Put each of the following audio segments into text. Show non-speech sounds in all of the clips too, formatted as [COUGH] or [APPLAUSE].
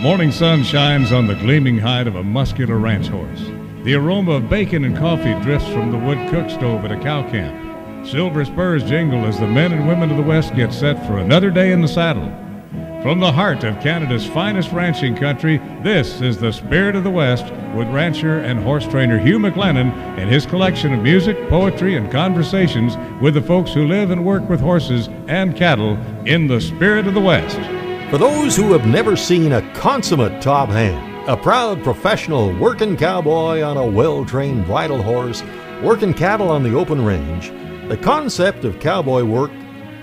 morning sun shines on the gleaming hide of a muscular ranch horse. The aroma of bacon and coffee drifts from the wood cook stove at a cow camp. Silver spurs jingle as the men and women of the West get set for another day in the saddle. From the heart of Canada's finest ranching country, this is the Spirit of the West with rancher and horse trainer Hugh McLennan and his collection of music, poetry, and conversations with the folks who live and work with horses and cattle in the Spirit of the West. For those who have never seen a consummate top hand, a proud professional working cowboy on a well trained bridle horse, working cattle on the open range, the concept of cowboy work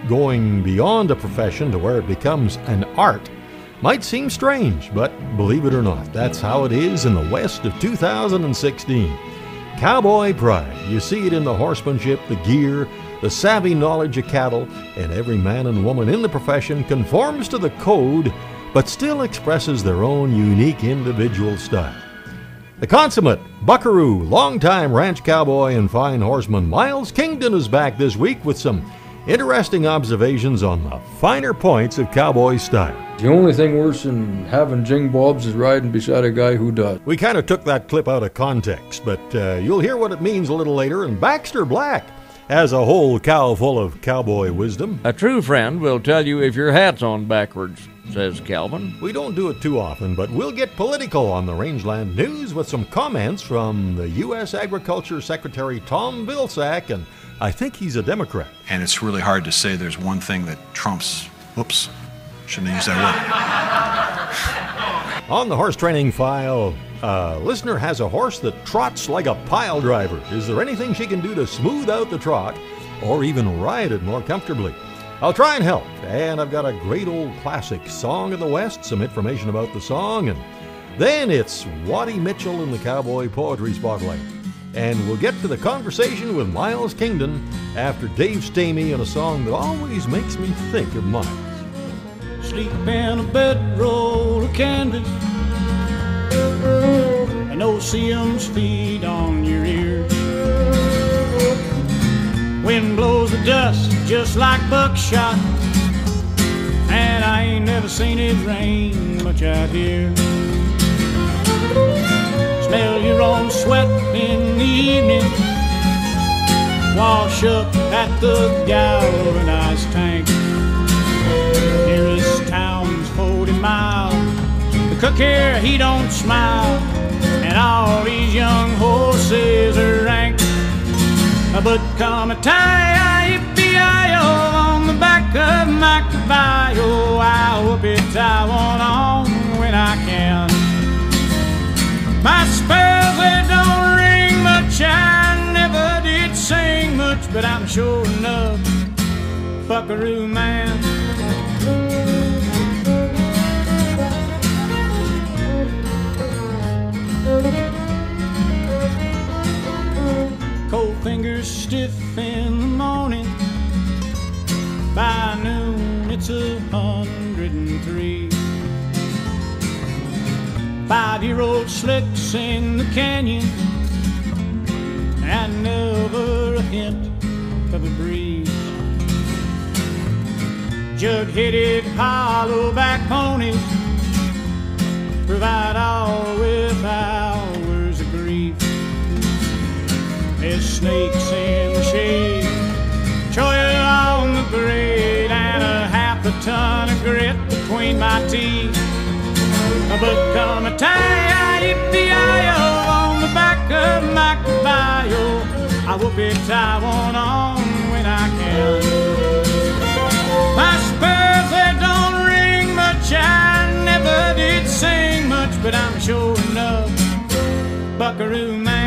going beyond a profession to where it becomes an art might seem strange, but believe it or not, that's how it is in the West of 2016. Cowboy pride. You see it in the horsemanship, the gear, the savvy knowledge of cattle, and every man and woman in the profession conforms to the code but still expresses their own unique individual style. The consummate buckaroo, longtime ranch cowboy, and fine horseman Miles Kingdon is back this week with some interesting observations on the finer points of cowboy style. The only thing worse than having jingle bobs is riding beside a guy who does. We kind of took that clip out of context, but uh, you'll hear what it means a little later. And Baxter Black has a whole cow full of cowboy wisdom. A true friend will tell you if your hat's on backwards, says Calvin. We don't do it too often, but we'll get political on the Rangeland News with some comments from the U.S. Agriculture Secretary Tom Vilsack and I think he's a Democrat. And it's really hard to say there's one thing that trumps. Oops, shouldn't have used that word. On the horse training file, a listener has a horse that trots like a pile driver. Is there anything she can do to smooth out the trot or even ride it more comfortably? I'll try and help. And I've got a great old classic, Song of the West, some information about the song, and then it's Waddie Mitchell in the Cowboy Poetry Spotlight and we'll get to the conversation with Miles Kingdon after Dave Stamey and a song that always makes me think of Miles. Sleep in a bedroll of canvas and Oseum's feed on your ears. Wind blows the dust just like buckshot, and I ain't never seen it rain much out here. Smell your own sweat in the evening. Wash up at the galvanized tank. Nearest town's 40 miles. The cook here, he don't smile. And all these young horses are rank. But come a tie, on the back of my caballo. I'll whoop it, I want on when I can. My spells, they don't ring much. I never did sing much, but I'm sure enough buckaroo man. Cold fingers stiff in the morning. By noon, it's a hundred and three. Five year old slicks in the canyon, and never a hint of a breeze. Jug headed hollow back ponies provide all with hours of grief. There's snakes in the shade, choil on the grade, and a half a ton of grit between my teeth. But come a tie, yippee-i-oh, on the back of my caballo. I it, I want on when I can. My spurs, they don't ring much, I never did sing but I'm sure enough buckaroo man.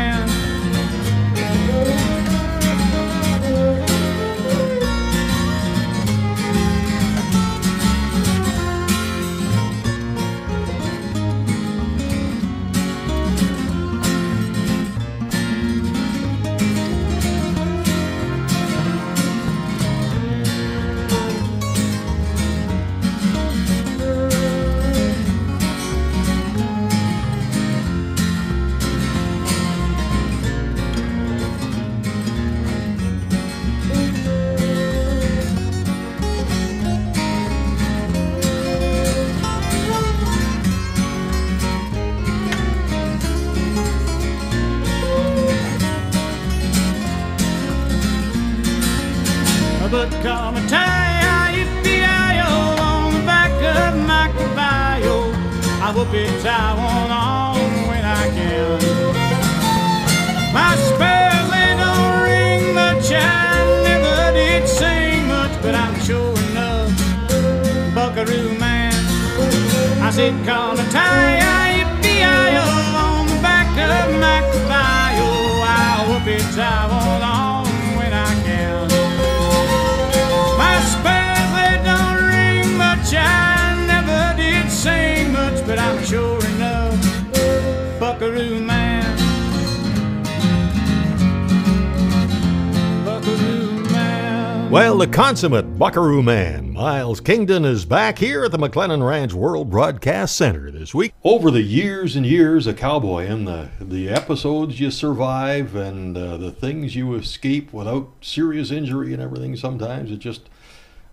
Consummate Buckaroo Man, Miles Kingdon, is back here at the McLennan Ranch World Broadcast Center this week. Over the years and years of cowboying, the, the episodes you survive and uh, the things you escape without serious injury and everything, sometimes it just,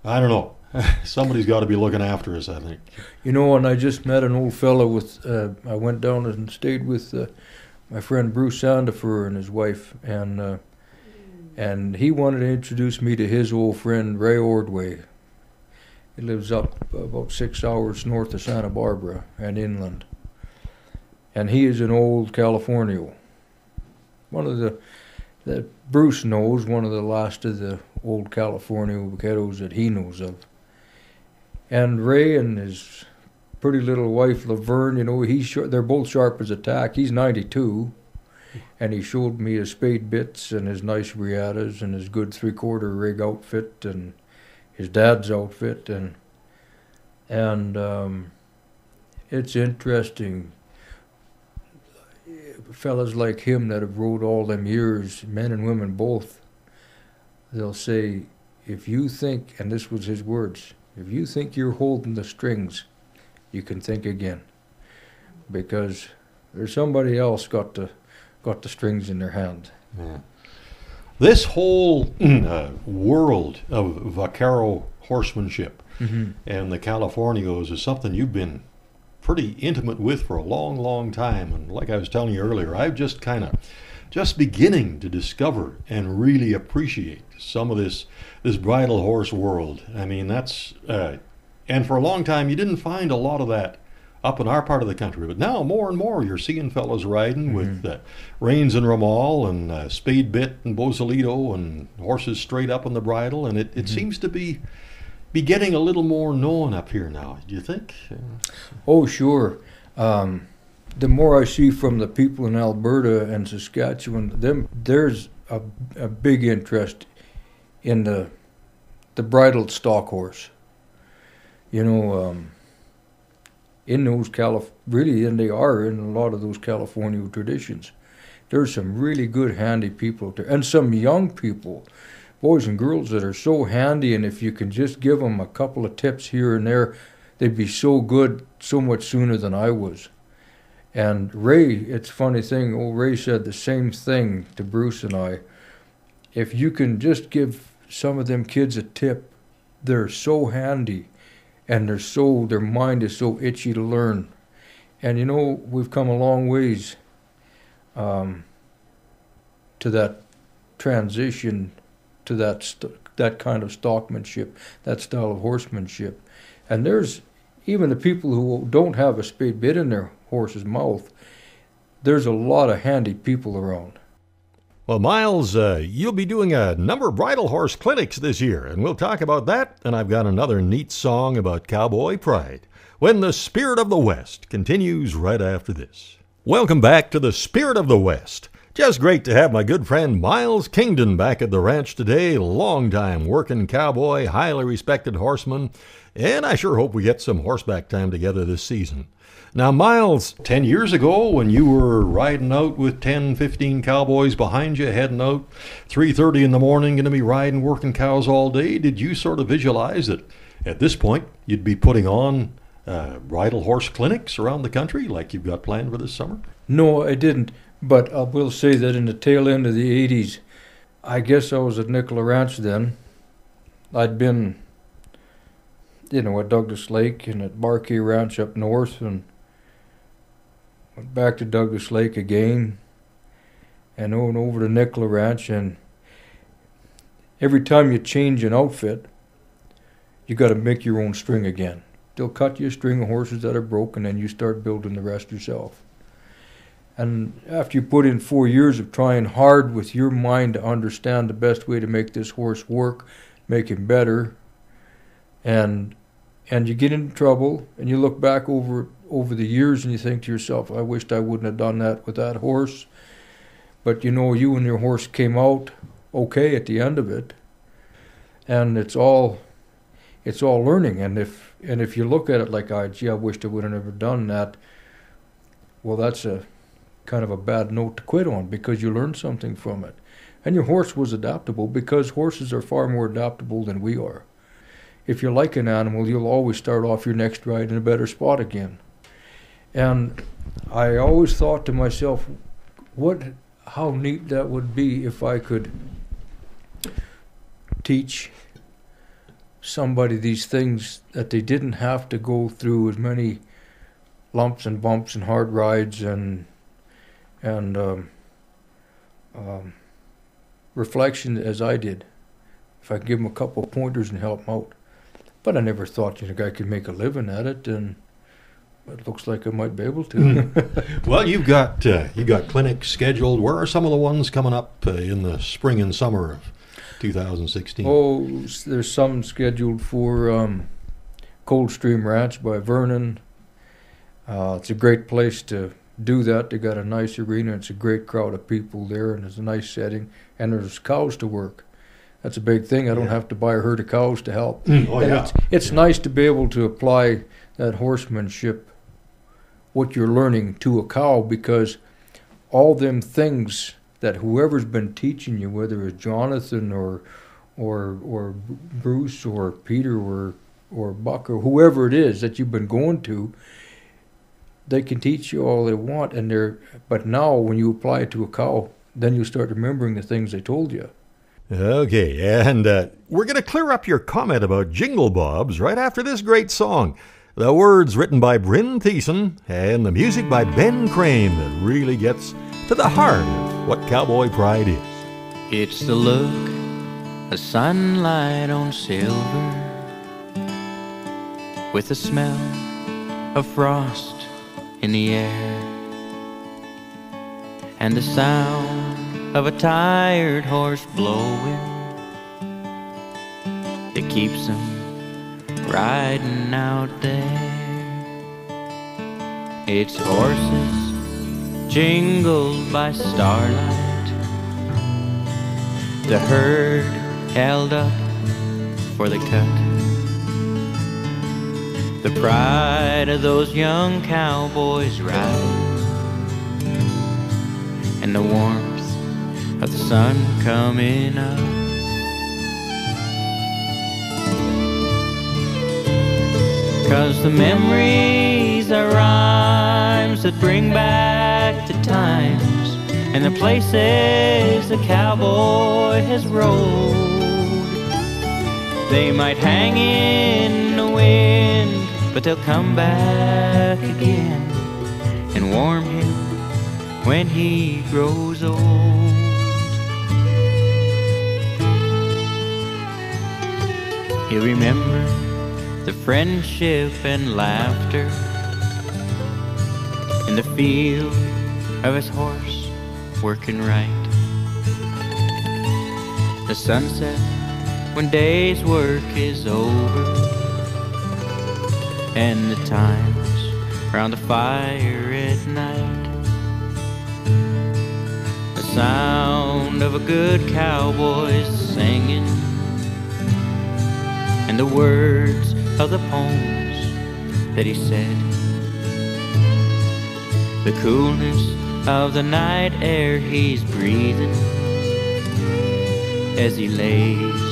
I don't know. [LAUGHS] Somebody's got to be looking after us, I think. You know, and I just met an old fellow with. Uh, I went down and stayed with uh, my friend Bruce Sandifer and his wife, and uh, and he wanted to introduce me to his old friend Ray Ordway. He lives up about six hours north of Santa Barbara and inland, and he is an old Californio. One of the that Bruce knows, one of the last of the old California vaqueros that he knows of. And Ray and his pretty little wife Laverne, you know, he's they're both sharp as a tack. He's 92, and he showed me his spade bits and his nice riatas and his good three-quarter rig outfit and his dad's outfit and and um, it's interesting. Fellas like him that have rode all them years, men and women both, they'll say, if you think, and this was his words, if you think you're holding the strings, you can think again, because there's somebody else got the got the strings in their hand. Yeah. This whole uh, world of vaquero horsemanship Mm-hmm. and the Californios is something you've been pretty intimate with for a long, long time. And like I was telling you earlier, I've just kind of just beginning to discover and really appreciate some of this this bridle horse world. I mean, that's uh, and for a long time you didn't find a lot of that up in our part of the country, but now more and more you're seeing fellows riding with uh, reins and ramal and uh, spade bit and bosalito and horses straight up on the bridle, and it, it seems to be be getting a little more known up here now. Do you think? Oh, sure. Um, the more I see from the people in Alberta and Saskatchewan, them there's a, a big interest in the the bridled stock horse. You know, um, in those Calif really, and they are in a lot of those California traditions. There's some really good, handy people there, and some young people, boys and girls that are so handy. And if you can just give them a couple of tips here and there, they'd be so good so much sooner than I was. And Ray, it's a funny thing, old Ray said the same thing to Bruce and I. If you can just give some of them kids a tip, they're so handy and they're so their mind is so itchy to learn. And you know, we've come a long ways um, to that transition to that st- that kind of stockmanship, that style of horsemanship. And there's even the people who don't have a spade bit in their horse's mouth. There's a lot of handy people around. Well, Miles, uh, you'll be doing a number of bridle horse clinics this year, and we'll talk about that. And I've got another neat song about cowboy pride. When the Spirit of the West continues right after this. Welcome back to the Spirit of the West. Just great to have my good friend Miles Kingdon back at the ranch today. Longtime working cowboy, highly respected horseman, and I sure hope we get some horseback time together this season. Now, Miles, 10 years ago when you were riding out with 10, 15 cowboys behind you, heading out 3.30 in the morning, going to be riding, working cows all day, did you sort of visualize that at this point you'd be putting on uh, bridle horse clinics around the country like you've got planned for this summer? No, I didn't. But I will say that in the tail end of the 80s, I guess I was at Nicola Ranch then. I'd been, you know, at Douglas Lake and at Marquee Ranch up north and went back to Douglas Lake again and over to Nicola Ranch. And every time you change an outfit, you got to make your own string again. They'll cut you a string of horses that are broken, and you start building the rest yourself. And after you put in four years of trying hard with your mind to understand the best way to make this horse work, make him better, and and you get into trouble, and you look back over over the years, and you think to yourself, "I wished I wouldn't have done that with that horse." But you know, you and your horse came out okay at the end of it, and it's all it's all learning. And if and if you look at it like, "I gee, I wished I would have never done that," well, that's a kind of a bad note to quit on because you learned something from it. And your horse was adaptable because horses are far more adaptable than we are. If you like an animal, you'll always start off your next ride in a better spot again. And I always thought to myself, what, how neat that would be if I could teach somebody these things that they didn't have to go through as many lumps and bumps and hard rides and and um, um, reflection as I did. If I give them a couple of pointers and help them out, but I never thought you know I could make a living at it, and it looks like I might be able to. Mm. [LAUGHS] well, you've got uh, you got clinics scheduled. Where are some of the ones coming up uh, in the spring and summer of 2016? Oh, there's some scheduled for um, Coldstream Ranch by Vernon. Uh, it's a great place to do that. They got a nice arena. It's a great crowd of people there, and it's a nice setting. And there's cows to work. That's a big thing. I don't Yeah. have to buy a herd of cows to help. Mm, oh, And yeah. It's, it's nice to be able to apply that horsemanship, what you're learning, to a cow because all them things that whoever's been teaching you, whether it's Jonathan or or or Bruce or Peter or or Buck or whoever it is that you've been going to, they can teach you all they want, and they're but now when you apply it to a cow, then you start remembering the things they told you. Okay, and uh, we're going to clear up your comment about Jingle Bobs right after this great song. The words written by Bryn Thiessen and the music by Ben Crane that really gets to the heart of what cowboy pride is. It's the look of sunlight on silver with the smell of frost in the air and the sound of a tired horse blowing that keeps him riding out there. It's horses jingled by starlight the herd held up for the cut. The pride of those young cowboys riding. and the warmth of the sun coming up. Cause the memories are rhymes that bring back the times and the places the cowboy has rode. They might hang in the wind, but they'll come back again and warm him when he grows old. He'll remember the friendship and laughter in the feel of his horse working right. The sunset when day's work is over, and the times round the fire at night. The sound of a good cowboy singing, and the words of the poems that he said. The coolness of the night air he's breathing as he lays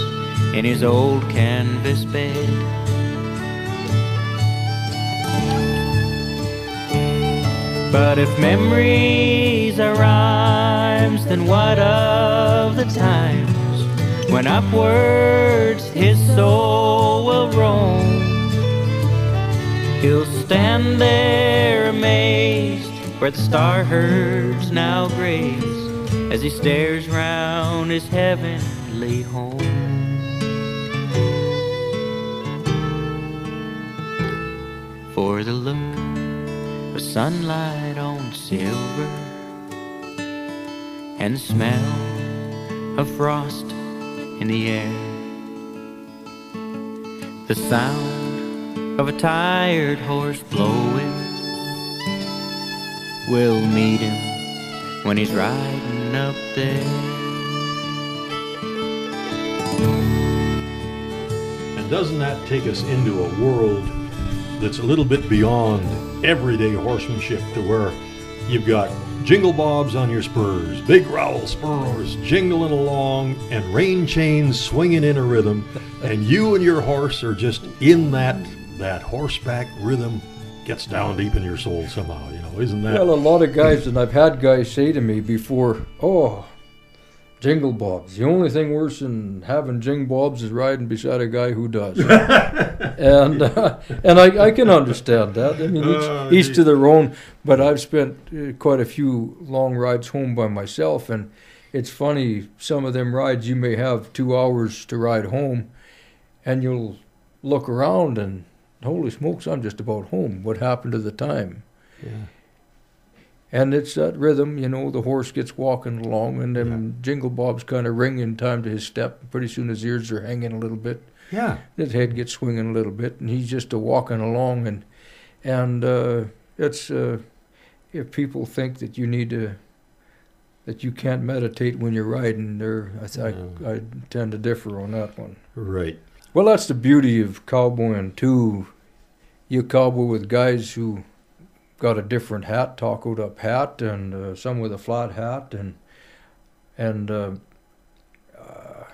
in his old canvas bed. But if memories are rhymes, then what of the times when upwards his soul will roam? He'll stand there amazed where the star herds now graze as he stares round his heavenly home. For the look of sunlight on silver and the smell of frost in the air. The sound of a tired horse blowing will meet him when he's riding up there. And doesn't that take us into a world that's a little bit beyond everyday horsemanship to where you've got jingle bobs on your spurs, big rowel spurs jingling along, and rein chains swinging in a rhythm, and you and your horse are just in that that horseback rhythm gets down deep in your soul somehow. You know, isn't that? Well, a lot of guys, and I've had guys say to me before, "Oh, jingle bobs. The only thing worse than having jingle bobs is riding beside a guy who does." [LAUGHS] and uh, and I, I can understand that. I mean, each, Oh, each to their own. But I've spent uh, quite a few long rides home by myself, and it's funny. Some of them rides you may have two hours to ride home, and you'll look around and holy smokes, I'm just about home. What happened to the time? Yeah. And it's that rhythm, you know, the horse gets walking along and them jingle bobs kind of ring in time to his step. Pretty soon his ears are hanging a little bit. Yeah. His head gets swinging a little bit and he's just a walking along and and uh, it's uh, if people think that you need to that you can't meditate when you're riding, there I, th- I, I tend to differ on that one. Right. Well, that's the beauty of cowboying too. You cowboy with guys who got a different hat, tacoed up hat, and uh, some with a flat hat, and and uh, uh,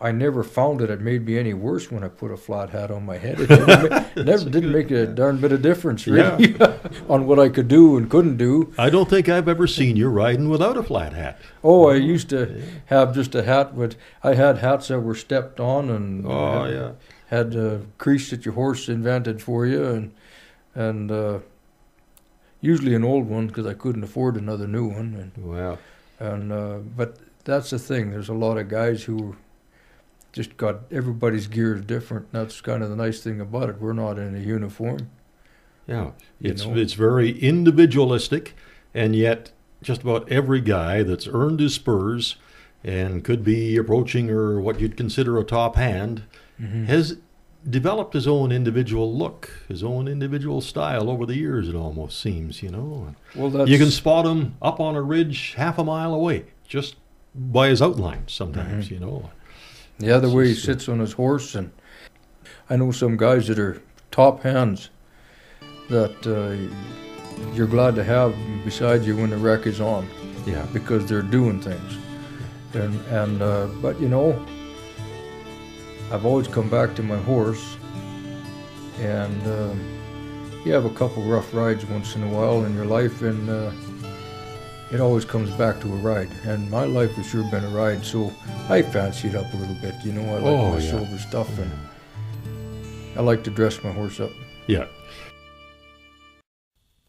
I never found that it made me any worse when I put a flat hat on my head. It never, [LAUGHS] never didn't make a darn bit of difference really [LAUGHS] on what I could do and couldn't do. I don't think I've ever seen you riding without a flat hat. Oh, I used to have just a hat with. I had hats that were stepped on and Oh, had, yeah. had a crease that your horse invented for you, and and uh, usually an old one because I couldn't afford another new one. Wow. And and uh, but that's the thing. There's a lot of guys who just got everybody's gear is different. That's kind of the nice thing about it. We're not in a uniform. Yeah, You it's know? it's very individualistic, and yet just about every guy that's earned his spurs and could be approaching or what you'd consider a top hand has developed his own individual look, his own individual style over the years. It almost seems, you know. Well, that's You can spot him up on a ridge half a mile away just by his outline. Sometimes, you know. Yeah, the way he uh, sits on his horse, and I know some guys that are top hands that uh, you're glad to have beside you when the wreck is on Yeah. because they're doing things. And and uh, but you know, I've always come back to my horse, and um, you have a couple rough rides once in a while in your life, and uh, it always comes back to a ride. And my life has sure been a ride, so I fancy it up a little bit. You know, I like Oh, my yeah. silver stuff, and I like to dress my horse up. Yeah.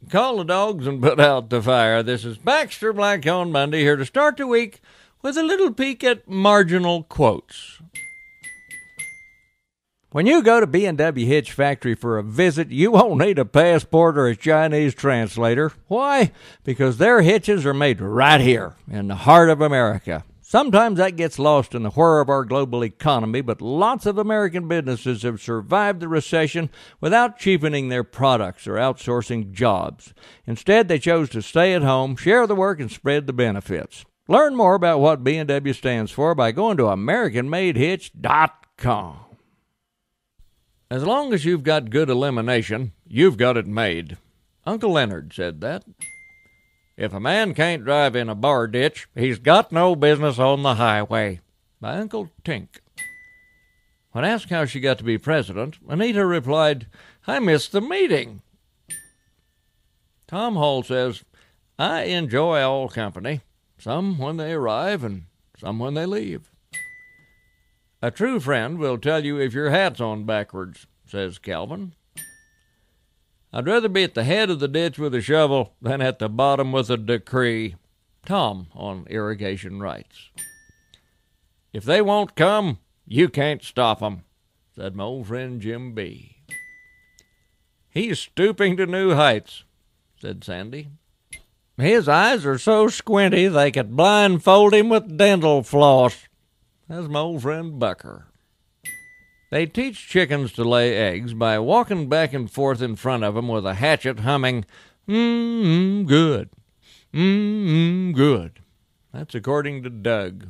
Call the dogs and put out the fire. This is Baxter Black on Monday, here to start the week with a little peek at marginal quotes. When you go to B&W Hitch Factory for a visit, you won't need a passport or a Chinese translator. Why? Because their hitches are made right here in the heart of America. Sometimes that gets lost in the whir of our global economy, but lots of American businesses have survived the recession without cheapening their products or outsourcing jobs. Instead, they chose to stay at home, share the work, and spread the benefits. Learn more about what B&W stands for by going to AmericanMadeHitch.com. As long as you've got good elimination, you've got it made. Uncle Leonard said that. If a man can't drive in a bar ditch, he's got no business on the highway. By Uncle Tink. When asked how she got to be president, Anita replied, I missed the meeting. Tom Hall says, I enjoy all company, some when they arrive and some when they leave. A true friend will tell you if your hat's on backwards, says Calvin. I'd rather be at the head of the ditch with a shovel than at the bottom with a decree. Tom on irrigation rights. If they won't come, you can't stop 'em," said my old friend Jim B. He's stooping to new heights, said Sandy. His eyes are so squinty they could blindfold him with dental floss. That's my old friend Bucker. They teach chickens to lay eggs by walking back and forth in front of 'em with a hatchet humming, mmm, good, mmm, good. That's according to Doug.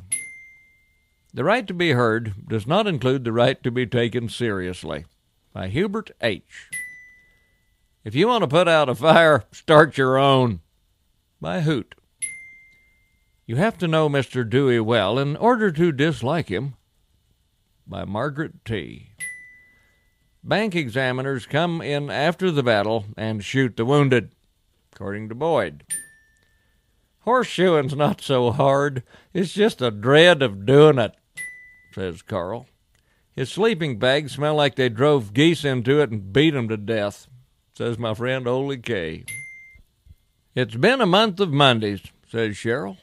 The right to be heard does not include the right to be taken seriously. By Hubert H. If you want to put out a fire, start your own. By Hoot. You have to know Mr. Dewey well in order to dislike him. By Margaret T. Bank examiners come in after the battle and shoot the wounded, according to Boyd. Horseshoeing's not so hard. It's just a dread of doing it, says Carl. His sleeping bags smell like they drove geese into it and beat 'em to death, says my friend Ole K. It's been a month of Mondays, says Cheryl.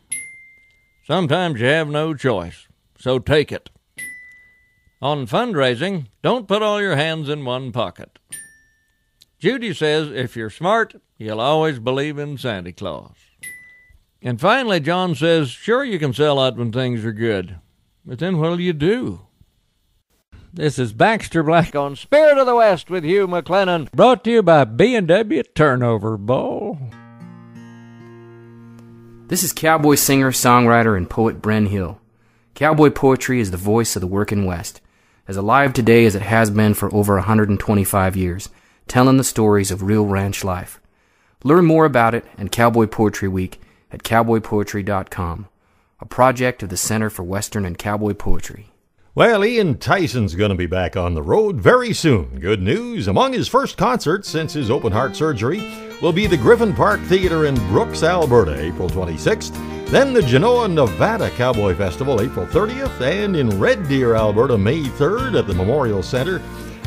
Sometimes you have no choice, so take it. On fundraising, don't put all your hands in one pocket. Judy says if you're smart, you'll always believe in Santa Claus. And finally, John says, sure, you can sell out when things are good, but then what'll you do? This is Baxter Black on Spirit of the West with Hugh McLennan, brought to you by B&W Turnover Bowl. This is cowboy singer, songwriter, and poet Brenn Hill. Cowboy poetry is the voice of the working West, as alive today as it has been for over 125 years, telling the stories of real ranch life. Learn more about it and Cowboy Poetry Week at cowboypoetry.com, a project of the Center for Western and Cowboy Poetry. Well, Ian Tyson's going to be back on the road very soon. Good news. Among his first concerts since his open heart surgery will be the Griffin Park Theater in Brooks, Alberta, April 26th. Then the Genoa, Nevada Cowboy Festival, April 30th. And in Red Deer, Alberta, May 3rd at the Memorial Center.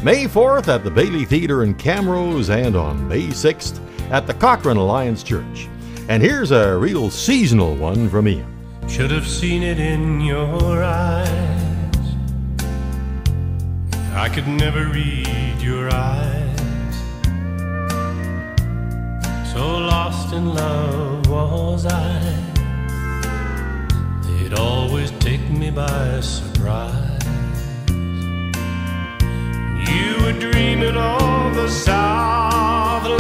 May 4th at the Bailey Theater in Camrose. And on May 6th at the Cochrane Alliance Church. And here's a real seasonal one from Ian. Should have seen it in your eyes. I could never read your eyes. So lost in love was I. They'd always take me by surprise. You were dreaming of the Southland.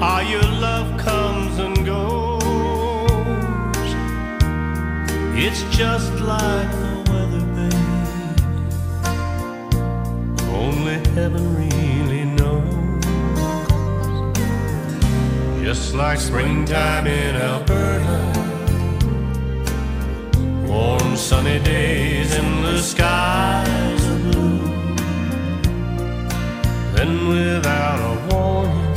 Ah, your love comes and goes. It's just like heaven really knows. Just like springtime in Alberta. Warm sunny days and the skies are blue. Then without a warning,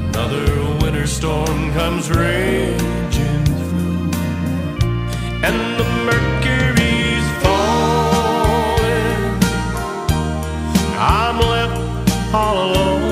another winter storm comes raging through, and the mercury's all alone.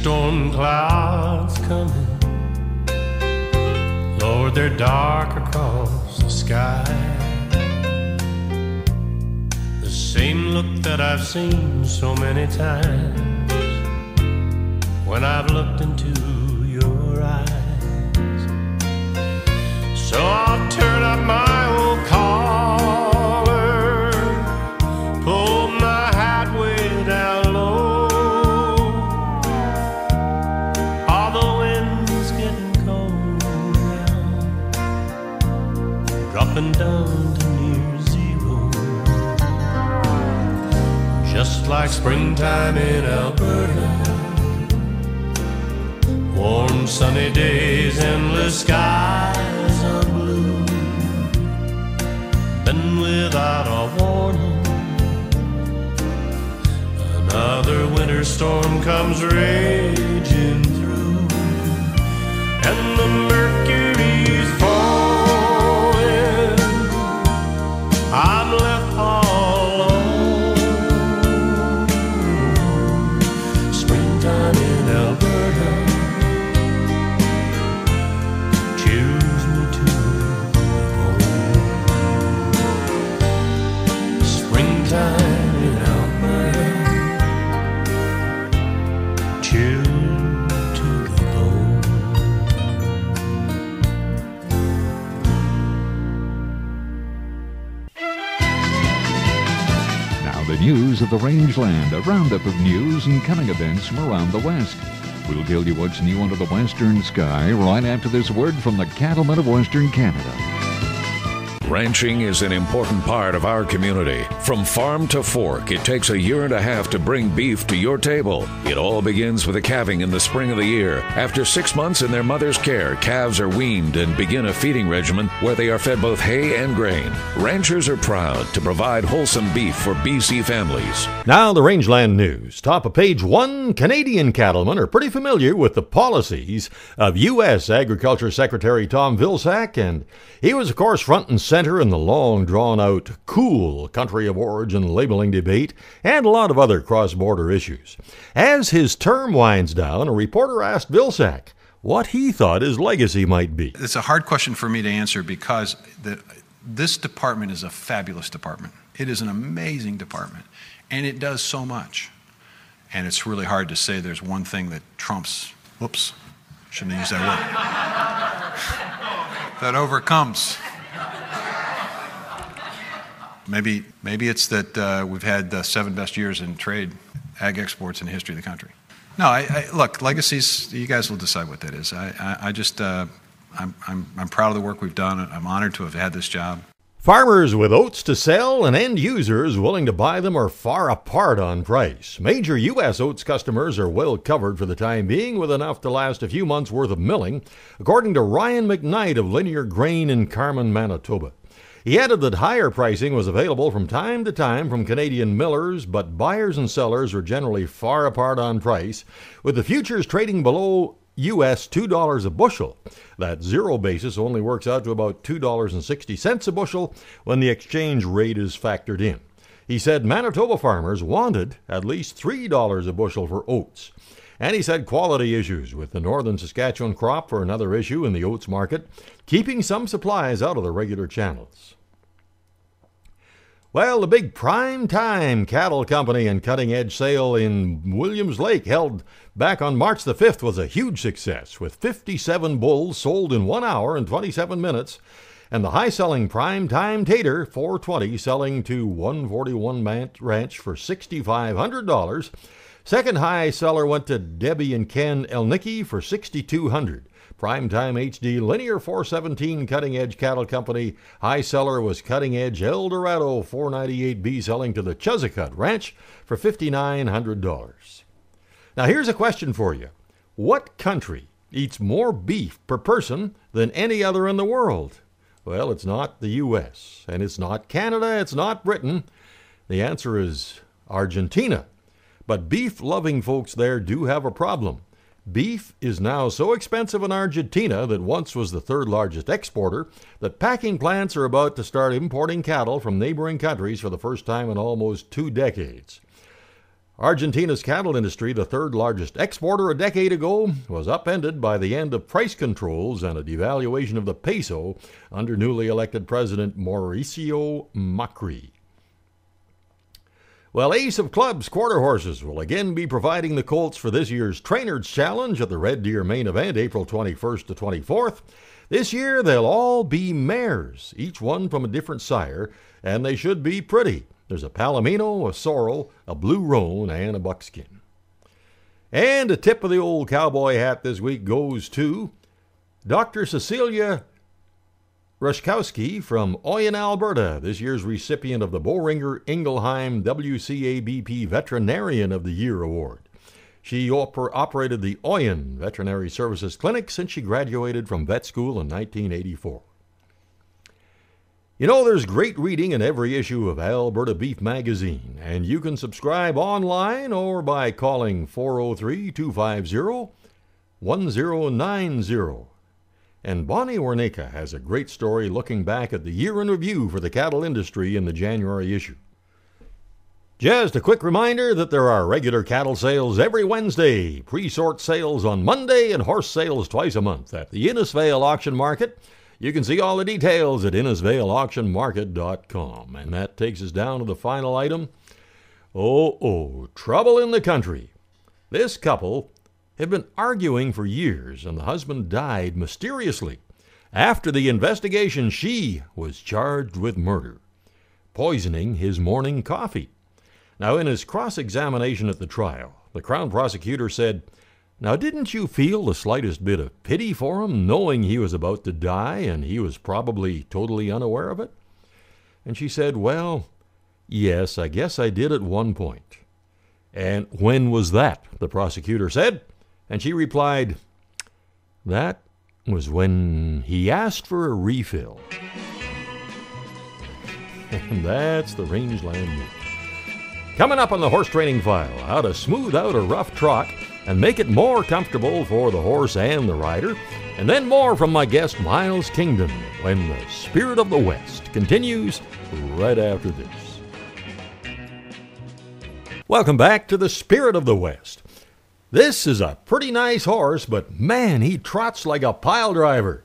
Storm clouds coming. Lord, they're dark across the sky. The same look that I've seen so many times when I've looked into your eyes. So I'll like springtime in Alberta, Warm sunny days, endless skies are blue. Then without a warning, another winter storm comes raging through, and the mercury's falling. I'm left the the rangeland, a roundup of news and coming events from around the West. We'll tell you what's new under the western sky right after this word from the cattlemen of Western Canada. Ranching is an important part of our community. From farm to fork, it takes a year and a half to bring beef to your table. It all begins with a calving in the spring of the year. After six months in their mother's care, calves are weaned and begin a feeding regimen where they are fed both hay and grain. Ranchers are proud to provide wholesome beef for BC families. Now, the Rangeland News. Top of page one Canadian cattlemen are pretty familiar with the policies of U.S. Agriculture Secretary Tom Vilsack, and he was, of course, front and center in the long drawn out, cool country of origin labeling debate and a lot of other cross border issues. As his term winds down, a reporter asked Vilsack what he thought his legacy might be. It's a hard question for me to answer because the, this department is a fabulous department. It is an amazing department, and it does so much. And it's really hard to say there's one thing that trumps, whoops, shouldn't have used that word, [LAUGHS] that overcomes. Maybe, maybe it's that uh, we've had the seven best years in trade, ag exports in the history of the country. No, I, I, look, legacies, you guys will decide what that is. I, I, just, uh, I'm, I'm, I'm proud of the work we've done. And I'm honored to have had this job. Farmers with oats to sell and end users willing to buy them are far apart on price. Major U.S. oats customers are well covered for the time being, with enough to last a few months' worth of milling, according to Ryan McKnight of Linear Grain in Carman, Manitoba. He added that higher pricing was available from time to time from Canadian millers, but buyers and sellers were generally far apart on price, with the futures trading below US $2 a bushel. That zero basis only works out to about $2.60 a bushel when the exchange rate is factored in. He said Manitoba farmers wanted at least $3 a bushel for oats. And he said quality issues with the northern Saskatchewan crop for another issue in the oats market, keeping some supplies out of the regular channels. Well, the big prime time cattle company and cutting edge sale in Williams Lake held back on March the 5th was a huge success with 57 bulls sold in 1 hour and 27 minutes and the high selling prime time tater 420 selling to 141 ranch for $6500. Second high seller went to Debbie and Ken Elnicki for 6200. Primetime HD Linear 417 Cutting Edge Cattle Company. High seller was Cutting Edge Eldorado 498B selling to the Chezacut Ranch for $5,900. Now here's a question for you. What country eats more beef per person than any other in the world? Well, it's not the U.S., and it's not Canada, it's not Britain. The answer is Argentina. But beef loving folks there do have a problem. Beef is now so expensive in Argentina that once was the third largest exporter that packing plants are about to start importing cattle from neighboring countries for the first time in almost two decades. Argentina's cattle industry, the third largest exporter a decade ago, was upended by the end of price controls and a devaluation of the peso under newly elected President Mauricio Macri. Well, Ace of Clubs quarter horses will again be providing the colts for this year's Trainers Challenge at the Red Deer main event, April 21st to 24th. This year, they'll all be mares, each one from a different sire, and they should be pretty. There's a Palomino, a Sorrel, a Blue Roan, and a Buckskin. And a tip of the old cowboy hat this week goes to Dr. Cecilia Rushkowski from Oyen, Alberta, this year's recipient of the Boehringer Ingelheim WCABP Veterinarian of the Year Award. She oper- operated the Oyen Veterinary Services Clinic since she graduated from vet school in 1984. You know, there's great reading in every issue of Alberta Beef Magazine, and you can subscribe online or by calling 403 250 1090. And Bonnie Wernicke has a great story looking back at the year in review for the cattle industry in the January issue. Just a quick reminder that there are regular cattle sales every Wednesday, pre sort sales on Monday, and horse sales twice a month at the Innisfail Auction Market. You can see all the details at InnisfailAuctionMarket.com. And that takes us down to the final item. Oh, oh, trouble in the country. This couple had been arguing for years, and the husband died mysteriously. After the investigation, she was charged with murder, poisoning his morning coffee. Now, in his cross examination at the trial, the Crown prosecutor said, Now, didn't you feel the slightest bit of pity for him, knowing he was about to die and he was probably totally unaware of it? And she said, Well, yes, I guess I did at one point. And when was that? The prosecutor said. And she replied, That was when he asked for a refill. And [LAUGHS] that's the rangeland news. Coming up on the horse training file, how to smooth out a rough trot and make it more comfortable for the horse and the rider. And then more from my guest Miles Kingdon when the Spirit of the West continues right after this. Welcome back to the Spirit of the West. This is a pretty nice horse, but man, he trots like a pile driver.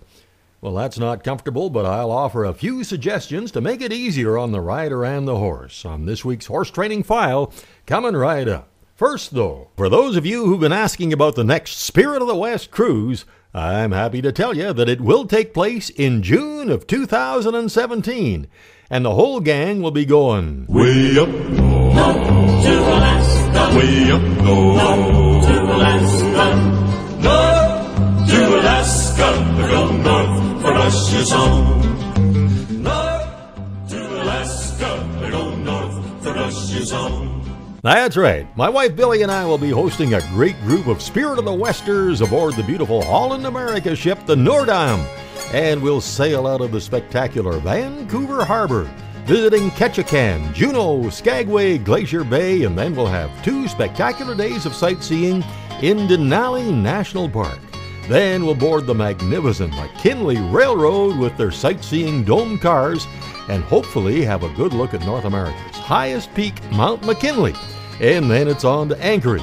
Well, that's not comfortable, but I'll offer a few suggestions to make it easier on the rider and the horse on this week's horse training file coming right up. First, though, for those of you who've been asking about the next Spirit of the West cruise, I'm happy to tell you that it will take place in June of 2017, and the whole gang will be going way up north to Alaska, way up north to Alaska, north to Alaska, we're going north for Russia's home. North to Alaska, we're north for Russia's home. That's right. My wife Billy and I will be hosting a great group of Spirit of the Westers aboard the beautiful Holland America ship, the Noordam. And we'll sail out of the spectacular Vancouver Harbor, visiting Ketchikan, Juneau, Skagway, Glacier Bay, and then we'll have two spectacular days of sightseeing in Denali National Park. Then we'll board the magnificent McKinley Railroad with their sightseeing dome cars and hopefully have a good look at North America's highest peak, Mount McKinley. And then it's on to Anchorage.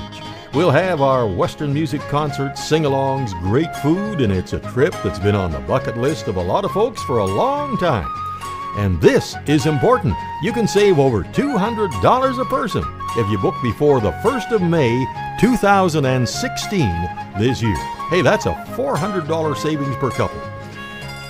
We'll have our Western music concerts, sing alongs, great food, and it's a trip that's been on the bucket list of a lot of folks for a long time. And this is important. You can save over $200 a person if you book before the 1st of May 2016 this year. Hey, that's a $400 savings per couple.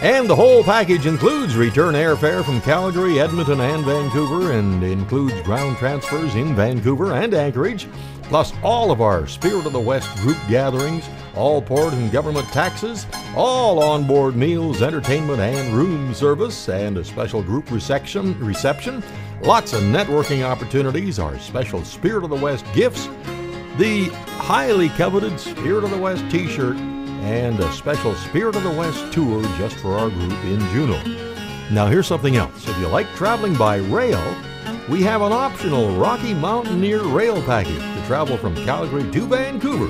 And the whole package includes return airfare from Calgary, Edmonton, and Vancouver, and includes ground transfers in Vancouver and Anchorage, plus all of our Spirit of the West group gatherings, all port and government taxes, all onboard meals, entertainment, and room service, and a special group reception, reception, lots of networking opportunities, our special Spirit of the West gifts, the highly coveted Spirit of the West t shirt, and a special Spirit of the West tour just for our group in Juneau. Now, here's something else. If you like traveling by rail, we have an optional Rocky Mountaineer rail package travel from Calgary to Vancouver,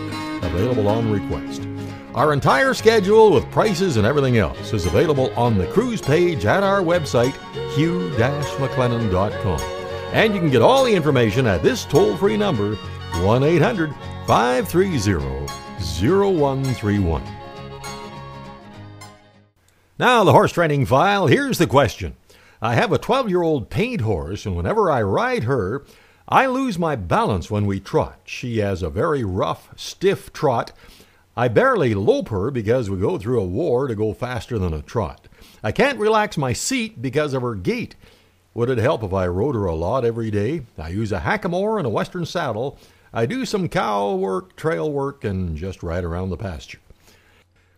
available on request. Our entire schedule with prices and everything else is available on the cruise page at our website, hugh-mclennan.com. And you can get all the information at this toll free number, 1 800 530 0131. Now, the horse training file. Here's the question I have a 12 year old paint horse, and whenever I ride her, I lose my balance when we trot. She has a very rough, stiff trot. I barely lope her because we go through a war to go faster than a trot. I can't relax my seat because of her gait. Would it help if I rode her a lot every day? I use a hackamore and a western saddle. I do some cow work, trail work, and just ride around the pasture.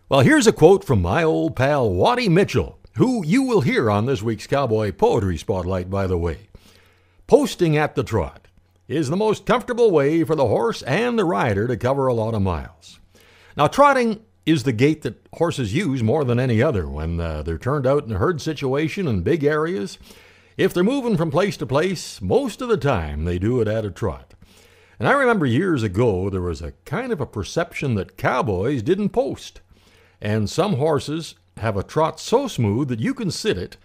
Well, here's a quote from my old pal Waddie Mitchell, who you will hear on this week's Cowboy Poetry Spotlight, by the way. Posting at the trot. is the most comfortable way for the horse and the rider to cover a lot of miles. Now, trotting is the gait that horses use more than any other when uh, they're turned out in a herd situation in big areas. If they're moving from place to place, most of the time they do it at a trot. And I remember years ago there was a kind of a perception that cowboys didn't post. And some horses have a trot so smooth that you can sit it,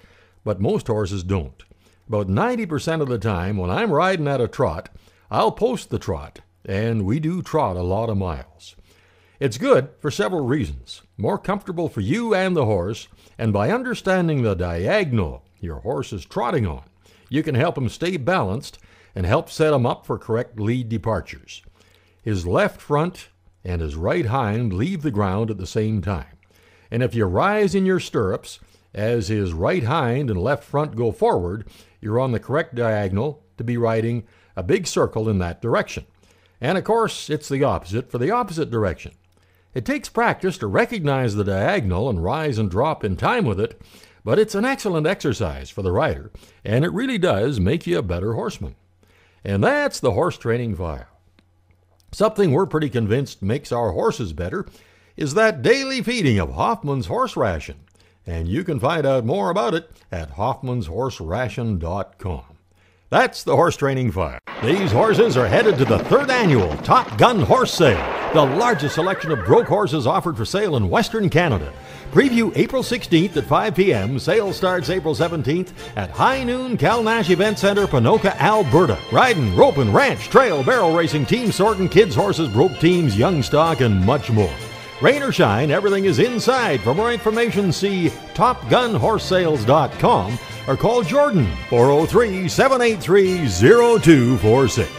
but most horses don't. About 90% of the time, when I'm riding at a trot, I'll post the trot, and we do trot a lot of miles. It's good for several reasons. More comfortable for you and the horse, and by understanding the diagonal your horse is trotting on, you can help him stay balanced and help set him up for correct lead departures. His left front and his right hind leave the ground at the same time. And if you rise in your stirrups, as his right hind and left front go forward, you're on the correct diagonal to be riding a big circle in that direction. And of course, it's the opposite for the opposite direction. It takes practice to recognize the diagonal and rise and drop in time with it, but it's an excellent exercise for the rider, and it really does make you a better horseman. And that's the horse training file. Something we're pretty convinced makes our horses better is that daily feeding of Hoffman's Horse Ration and you can find out more about it at hoffmanshorseration.com. That's the horse training file. These horses are headed to the third annual Top Gun Horse Sale, the largest selection of broke horses offered for sale in Western Canada. Preview April 16th at 5 p.m. Sale starts April 17th at High Noon Calnash Event Center, Ponoka, Alberta. Riding, roping, ranch, trail, barrel racing, team sorting, kids, horses, broke teams, young stock, and much more. Rain or shine, everything is inside. For more information, see TopGunHorseSales.com or call Jordan 403 783 0246.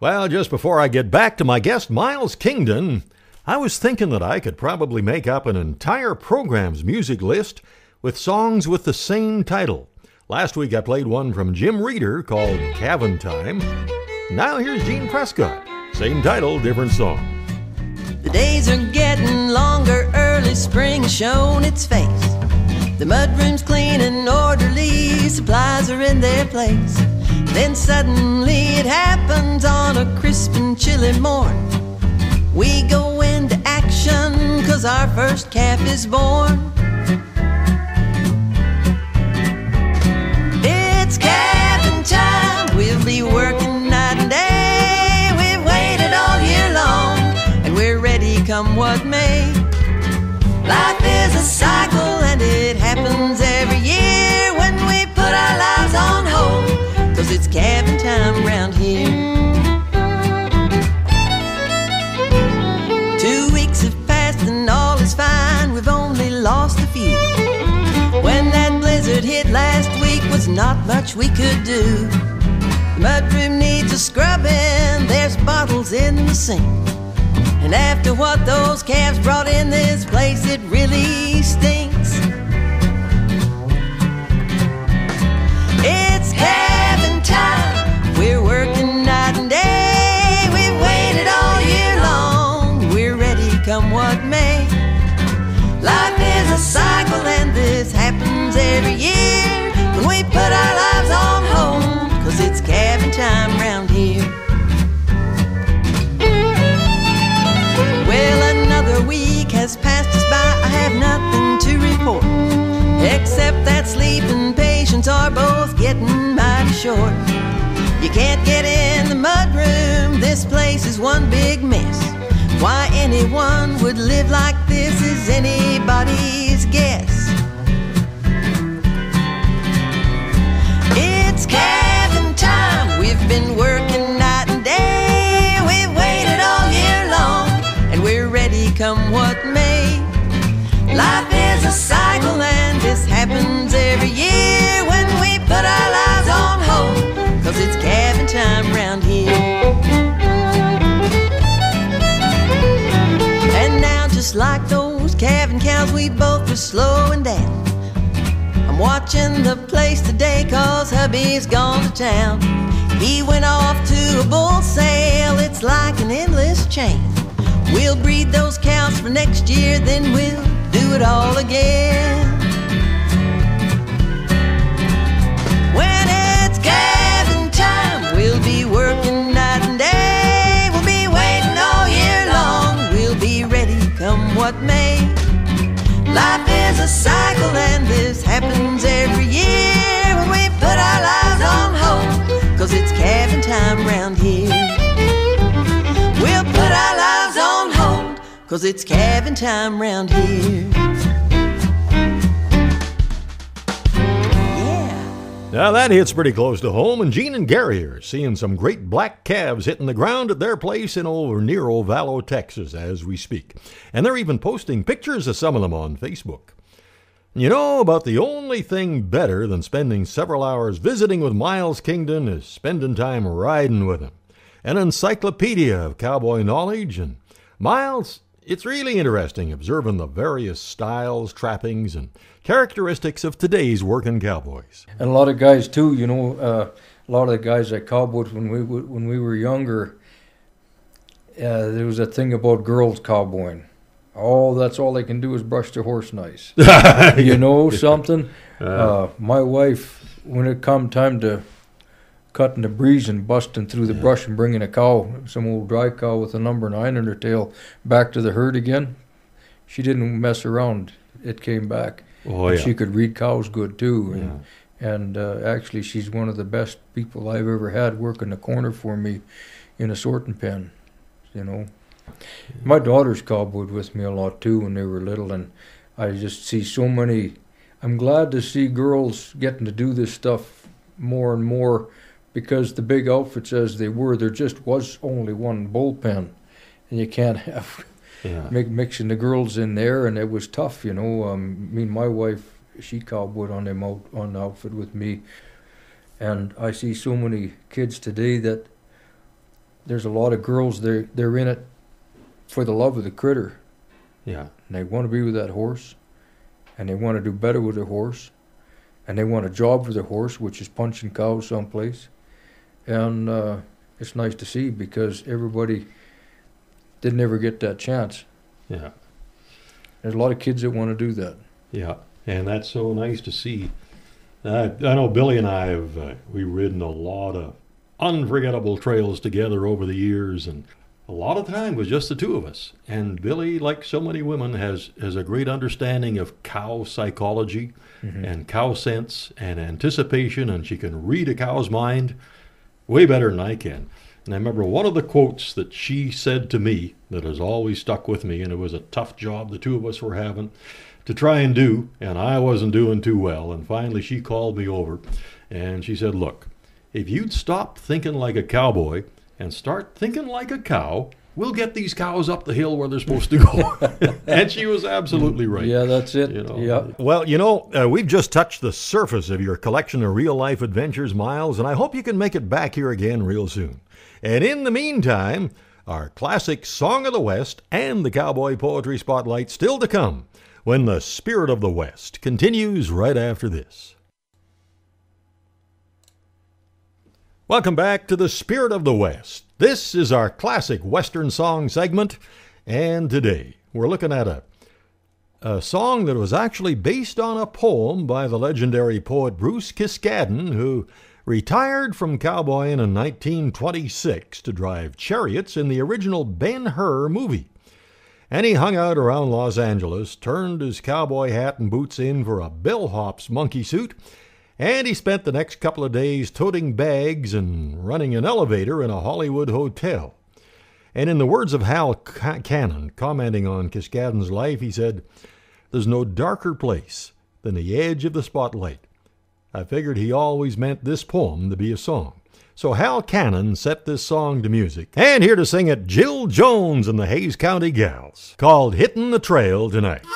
Well, just before I get back to my guest, Miles Kingdon, I was thinking that I could probably make up an entire program's music list with songs with the same title. Last week I played one from Jim Reeder called Calving Time. Now here's Jean Prescott. Same title, different song. The days are getting longer, early spring shown its face. The mudroom's clean and orderly, supplies are in their place. Then suddenly it happens on a crisp and chilly morn. We go into action, cause our first calf is born. It's calving time, we'll be working come what may. Life is a cycle and it happens every year when we put our lives on hold. Cause it's cabin time around here. Two weeks have passed and all is fine. We've only lost a few. When that blizzard hit last week was not much we could do. Mudroom needs a scrubbing, there's bottles in the sink. And after what those calves brought in this place, it really stinks. It's calving time. To report. Except that sleep and patience are both getting mighty short. You can't get in the mudroom, this place is one big mess. Why anyone would live like this is anybody's guess. It's calving time, we've been working night and day. We've waited all year long, and we're ready come what may. Life year when we put our lives on hold. Cause it's calving time round here. And now, just like those calving cows, we both are slowing down. I'm watching the place today cause hubby's gone to town. He went off to a bull sale, it's like an endless chain. We'll breed those cows for next year, then we'll do it all again. what may. Life is a cycle, and this happens every year when we put our lives on hold. Cause it's cabin time round here. We'll put our lives on hold, cause it's cabin time round here. Now that hits pretty close to home, and Jean and Gary are seeing some great black calves hitting the ground at their place in over near Ovalo, Texas, as we speak. And they're even posting pictures of some of them on Facebook. You know, about the only thing better than spending several hours visiting with Miles Kingdon is spending time riding with him. An encyclopedia of cowboy knowledge, and Miles, it's really interesting observing the various styles, trappings, and characteristics of today's working cowboys. And a lot of guys too, you know, uh, a lot of the guys that cowboys when we when we were younger, uh, there was a thing about girls cowboying. Oh, that's all they can do is brush their horse nice. [LAUGHS] you know something? Uh, my wife, when it come time to cutting the breeze and busting through the brush and bringing a cow, some old dry cow with a number nine in her tail, back to the herd again, she didn't mess around. It came back. Oh, And yeah. She could read cows good too. And, and uh, actually, she's one of the best people I've ever had working the corner for me in a sorting pen. You know, my daughters cowboyed with me a lot too when they were little, and I just see so many. I'm glad to see girls getting to do this stuff more and more because the big outfits as they were, there just was only one bullpen, and you can't [LAUGHS] have Yeah. mi- mixing the girls in there, and it was tough, you know. Um, me and my wife, she cowboyed on them out on the outfit with me, and I see so many kids today that there's a lot of girls they they're in it for the love of the critter. Yeah. And they want to be with that horse, and they want to do better with their horse, and they want a job for their horse, which is punching cows someplace, and uh, it's nice to see because everybody didn't ever get that chance. Yeah. There's a lot of kids that want to do that. Yeah, and that's so nice to see. I, I know Billy and I have uh, we've ridden a lot of unforgettable trails together over the years, and a lot of time was just the two of us. And Billy, like so many women, has has a great understanding of cow psychology Mhm. and cow sense and anticipation, and she can read a cow's mind way better than I can. And I remember one of the quotes that she said to me that has always stuck with me, and it was a tough job the two of us were having to try and do, and I wasn't doing too well. And finally, she called me over and she said, Look, if you'd stop thinking like a cowboy and start thinking like a cow, we'll get these cows up the hill where they're supposed to go. [LAUGHS] and she was absolutely right. Yeah, that's it. You know, yeah. Well, you know, uh, we've just touched the surface of your collection of real life adventures, Miles, and I hope you can make it back here again real soon. And in the meantime, our classic Song of the West and the Cowboy Poetry Spotlight still to come when the Spirit of the West continues right after this. Welcome back to the Spirit of the West. This is our classic Western song segment, and today we're looking at a a song that was actually based on a poem by the legendary poet Bruce Kiskaddon, who retired from cowboying in 1926 to drive chariots in the original Ben Hur movie. And he hung out around Los Angeles, turned his cowboy hat and boots in for a bellhop's monkey suit, and he spent the next couple of days toting bags and running an elevator in a Hollywood hotel. And in the words of Hal Ca- Cannon, commenting on Kiskaddon's life, he said, There's no darker place than the edge of the spotlight. I figured he always meant this poem to be a song. So Hal Cannon set this song to music. And here to sing it, Jill Jones and the Hays County Gals, called Hittin' the Trail Tonight.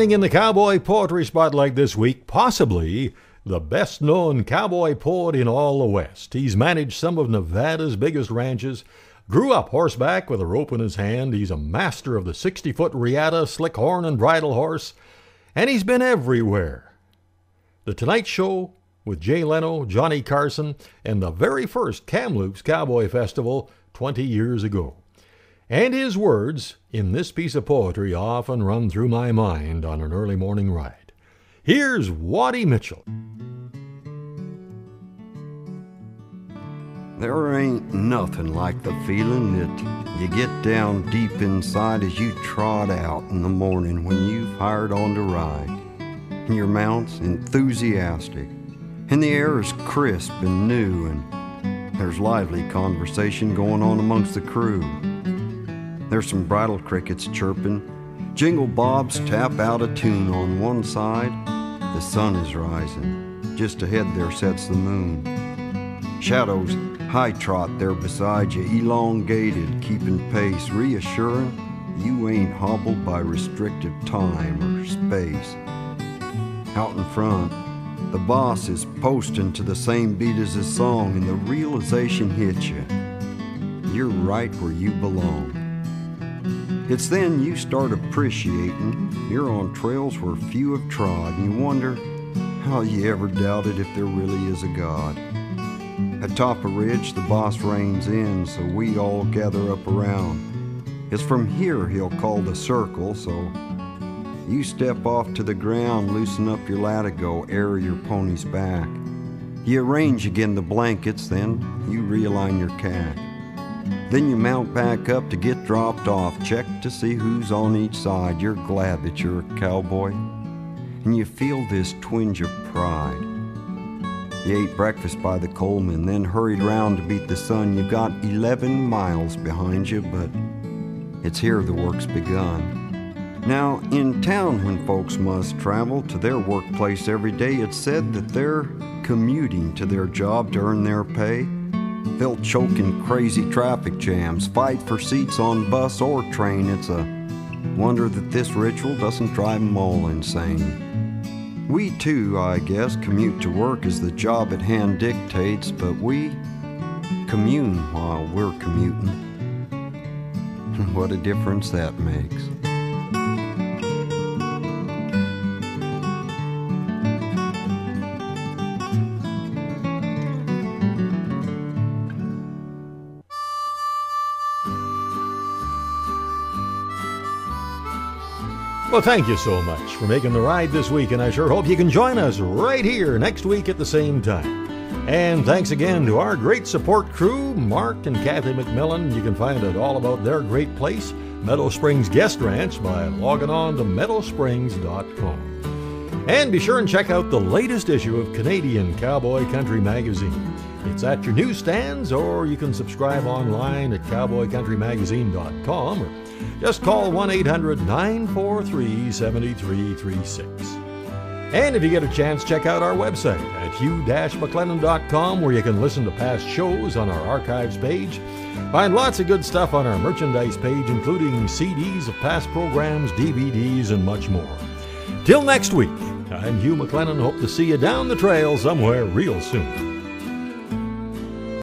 Standing in the cowboy poetry spotlight this week, possibly the best known cowboy poet in all the West. He's managed some of Nevada's biggest ranches, grew up horseback with a rope in his hand. He's a master of the 60 foot riata, slick horn, and bridle horse, and he's been everywhere. The Tonight Show with Jay Leno, Johnny Carson, and the very first Kamloops Cowboy Festival 20 years ago. And his words in this piece of poetry often run through my mind on an early morning ride. Here's Waddie Mitchell. There ain't nothing like the feeling that you get down deep inside as you trot out in the morning when you've hired on to ride. And your mount's enthusiastic, and the air is crisp and new, and there's lively conversation going on amongst the crew. There's some bridle crickets chirping, jingle bobs tap out a tune on one side. The sun is rising, just ahead there sets the moon. Shadows high trot there beside you, elongated, keeping pace, reassuring you ain't hobbled by restrictive time or space. Out in front, the boss is posting to the same beat as his song, and the realization hits you. You're right where you belong. It's then you start appreciating you're on trails where few have trod, and you wonder how you ever doubted if there really is a God. Atop a ridge, the boss reins in, so we all gather up around. It's from here he'll call the circle, so you step off to the ground, loosen up your latigo, air your pony's back. You arrange again the blankets, then you realign your cat. Then you mount back up to get dropped off, check to see who's on each side. You're glad that you're a cowboy, and you feel this twinge of pride. You ate breakfast by the Coleman, then hurried round to beat the sun. You've got 11 miles behind you, but it's here the work's begun. Now, in town, when folks must travel to their workplace every day, it's said that they're commuting to their job to earn their pay. They'll choke in crazy traffic jams, fight for seats on bus or train. It's a wonder that this ritual doesn't drive 'em all insane. We too, I guess, commute to work as the job at hand dictates, but we commune while we're commuting. [LAUGHS] What a difference that makes. Well, thank you so much for making the ride this week, and I sure hope you can join us right here next week at the same time. And thanks again to our great support crew, Mark and Kathy McMillan. You can find out all about their great place, Meadow Springs Guest Ranch, by logging on to meadowsprings.com. And be sure and check out the latest issue of Canadian Cowboy Country Magazine. It's at your newsstands, or you can subscribe online at cowboycountrymagazine.com, just call 1 800 943 7336. And if you get a chance, check out our website at hugh-mclennan.com where you can listen to past shows on our archives page. Find lots of good stuff on our merchandise page, including CDs of past programs, DVDs, and much more. Till next week, I'm Hugh McLennan. Hope to see you down the trail somewhere real soon.